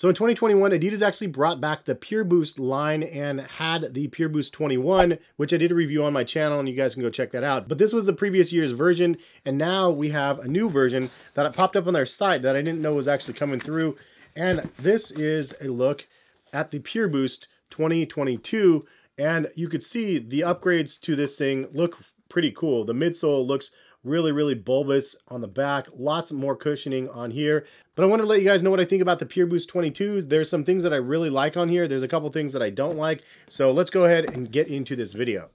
So in 2021, Adidas actually brought back the Pure Boost line and had the Pure Boost 21, which I did a review on my channel and you guys can go check that out. But this was the previous year's version and now we have a new version that popped up on their site that I didn't know was actually coming through. And this is a look at the Pure Boost 2022 and you could see the upgrades to this thing look pretty cool. The midsole looks really, really bulbous on the back. Lots more cushioning on here. But I want to let you guys know what I think about the Pure Boost 22. There's some things that I really like on here. There's a couple things that I don't like. So let's go ahead and get into this video.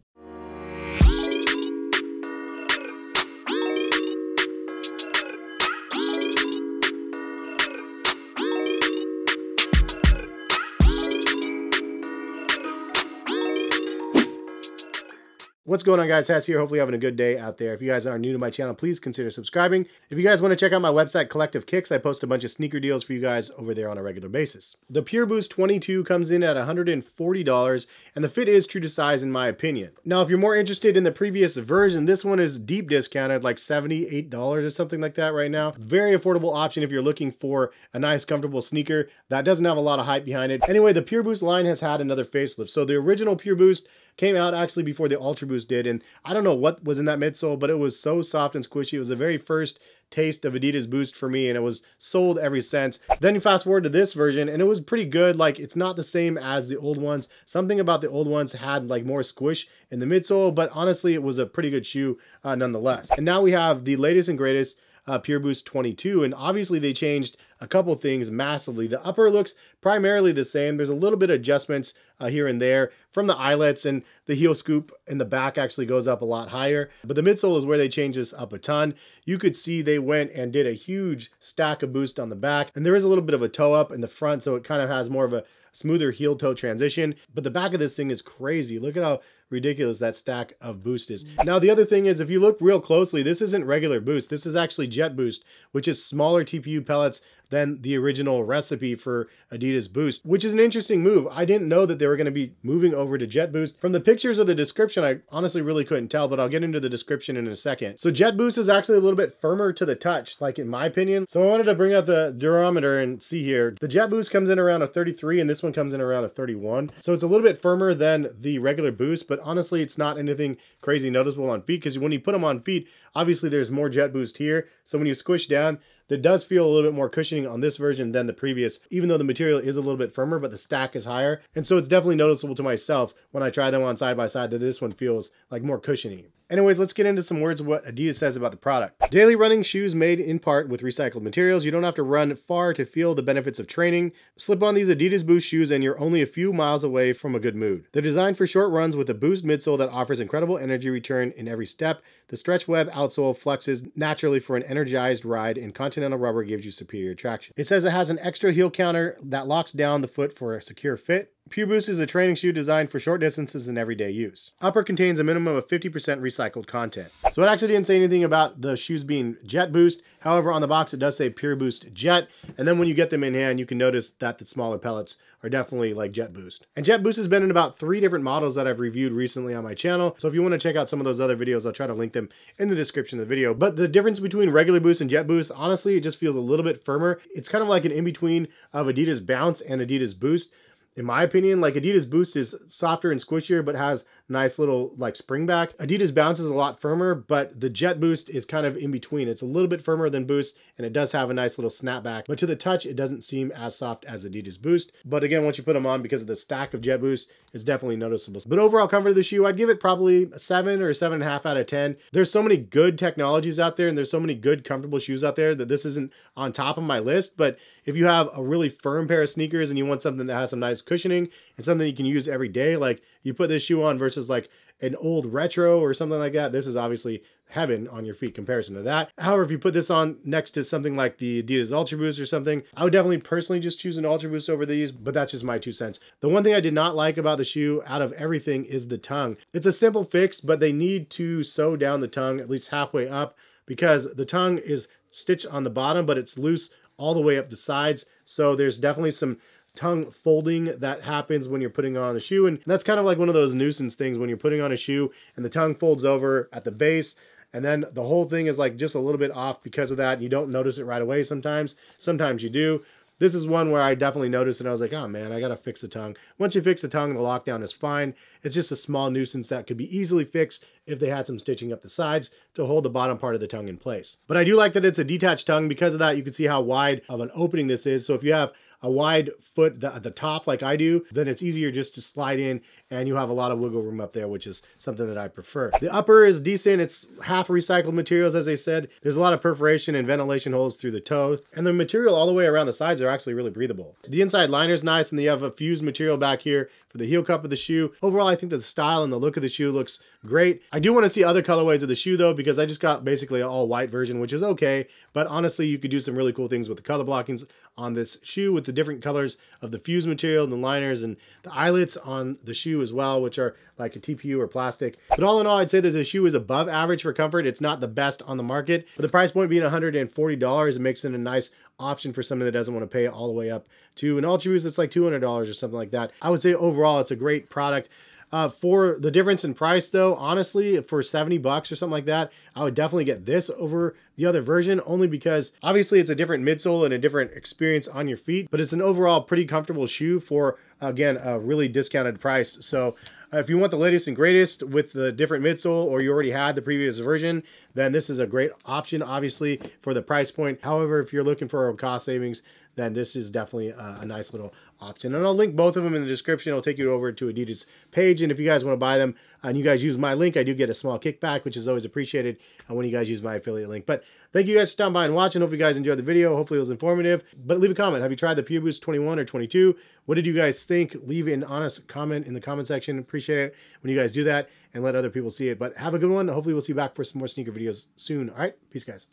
What's going on guys, Hes here. Hopefully having a good day out there. If you guys are new to my channel, please consider subscribing. If you guys want to check out my website, Collective Kicks, I post a bunch of sneaker deals for you guys over there on a regular basis. The Pure Boost 22 comes in at $140 and the fit is true to size in my opinion. Now, if you're more interested in the previous version, this one is deep discounted, like $78 or something like that right now. Very affordable option if you're looking for a nice, comfortable sneaker that doesn't have a lot of hype behind it. Anyway, the Pure Boost line has had another facelift. So the original Pure Boost Came out actually before the Ultra Boost did, and I don't know what was in that midsole, but it was so soft and squishy. It was the very first taste of Adidas Boost for me, and it was sold every since. Then you fast forward to this version, and it was pretty good. Like, it's not the same as the old ones. Something about the old ones had, like, more squish in the midsole, but honestly, it was a pretty good shoe uh, nonetheless. And now we have the latest and greatest uh, Pure Boost 22. And obviously they changed a couple things massively. The upper looks primarily the same. There's a little bit of adjustments uh, here and there from the eyelets and the heel scoop in the back actually goes up a lot higher. But the midsole is where they changed this up a ton. You could see they went and did a huge stack of boost on the back. And there is a little bit of a toe up in the front, so it kind of has more of a smoother heel toe transition. But the back of this thing is crazy. Look at how ridiculous that stack of boost is. Now, the other thing is if you look real closely, this isn't regular boost. This is actually jet boost, which is smaller TPU pellets than the original recipe for Adidas Boost, which is an interesting move. I didn't know that they were going to be moving over to Jet Boost. From the pictures of the description, I honestly really couldn't tell, but I'll get into the description in a second. So Jet Boost is actually a little bit firmer to the touch, like in my opinion. So I wanted to bring out the durometer and see here. The Jet Boost comes in around a 33 and this one comes in around a 31. So it's a little bit firmer than the regular Boost, but honestly, it's not anything crazy noticeable on feet because when you put them on feet, obviously there's more Jet Boost here. So when you squish down, there does feel a little bit more cushioning on this version than the previous, even though the material is a little bit firmer, but the stack is higher. And so it's definitely noticeable to myself when I try them on side by side that this one feels like more cushiony. Anyways, let's get into some words of what Adidas says about the product. Daily running shoes made in part with recycled materials. You don't have to run far to feel the benefits of training. Slip on these Adidas Boost shoes and you're only a few miles away from a good mood. They're designed for short runs with a Boost midsole that offers incredible energy return in every step. The stretch web outsole flexes naturally for an energized ride and Continental rubber gives you superior traction. It says it has an extra heel counter that locks down the foot for a secure fit. Pure Boost is a training shoe designed for short distances and everyday use. Upper contains a minimum of 50% recycled content. So it actually didn't say anything about the shoes being Jet Boost. However, on the box it does say Pure Boost Jet. And then when you get them in hand, you can notice that the smaller pellets are definitely like Jet Boost. And Jet Boost has been in about three different models that I've reviewed recently on my channel. So if you want to check out some of those other videos, I'll try to link them in the description of the video. But the difference between regular Boost and Jet Boost, honestly, it just feels a little bit firmer. It's kind of like an in-between of Adidas Bounce and Adidas Boost in my opinion, like Adidas Boost is softer and squishier, but has nice little like spring back. Adidas Bounce is a lot firmer, but the Jet Boost is kind of in between. It's a little bit firmer than Boost, and it does have a nice little snapback, but to the touch, it doesn't seem as soft as Adidas Boost. But again, once you put them on, because of the stack of Jet Boost, it's definitely noticeable. But overall comfort of the shoe, I'd give it probably a seven or seven and a half out of 10. There's so many good technologies out there, and there's so many good comfortable shoes out there that this isn't on top of my list, but if you have a really firm pair of sneakers and you want something that has some nice cushioning and something you can use every day, like you put this shoe on versus like an old retro or something like that, this is obviously heaven on your feet comparison to that. However, if you put this on next to something like the Adidas Ultra Boost or something, I would definitely personally just choose an Ultra Boost over these, but that's just my two cents. The one thing I did not like about the shoe out of everything is the tongue. It's a simple fix, but they need to sew down the tongue at least halfway up because the tongue is stitched on the bottom, but it's loose all the way up the sides. So there's definitely some tongue folding that happens when you're putting on a shoe. And that's kind of like one of those nuisance things when you're putting on a shoe and the tongue folds over at the base and then the whole thing is like just a little bit off because of that. You don't notice it right away sometimes. Sometimes you do. this is one where I definitely noticed and I was like, oh man, I gotta fix the tongue. Once you fix the tongue, the lockdown is fine. It's just a small nuisance that could be easily fixed if they had some stitching up the sides to hold the bottom part of the tongue in place. But I do like that it's a detached tongue. Because of that, you can see how wide of an opening this is. So if you have a wide foot at the top like I do, then it's easier just to slide in and you have a lot of wiggle room up there, which is something that I prefer. The upper is decent. It's half recycled materials, as I said. There's a lot of perforation and ventilation holes through the toe, and the material all the way around the sides are actually really breathable. The inside liner is nice, and you have a fused material back here for the heel cup of the shoe. Overall, I think the style and the look of the shoe looks great. I do want to see other colorways of the shoe though, because I just got basically an all white version, which is okay. But honestly, you could do some really cool things with the color blockings on this shoe with the different colors of the fuse material and the liners and the eyelets on the shoe as well, which are like a TPU or plastic. But all in all, I'd say that the shoe is above average for comfort. It's not the best on the market, but the price point being $140, it makes it a nice option for someone that doesn't want to pay all the way up to an Ultra Boost that's like $200 or something like that. I would say overall, it's a great product. Uh, for the difference in price though, honestly, for 70 bucks or something like that, I would definitely get this over the other version only because obviously it's a different midsole and a different experience on your feet, but it's an overall pretty comfortable shoe for, again, a really discounted price. So uh, if you want the latest and greatest with the different midsole or you already had the previous version, then this is a great option, obviously, for the price point. However, if you're looking for cost savings, then this is definitely a, a, nice little option. And I'll link both of them in the description. I'll take you over to Adidas page. And if you guys want to buy them and you guys use my link, I do get a small kickback, which is always appreciated uh, when you guys use my affiliate link. But thank you guys for stopping by and watching. Hope you guys enjoyed the video. Hopefully it was informative. But leave a comment. Have you tried the Pure Boost 21 or 22? What did you guys think? Leave an honest comment in the comment section. Appreciate it when you guys do that and let other people see it. But have a good one. Hopefully we'll see you back for some more sneaker videos soon. All right. Peace, guys.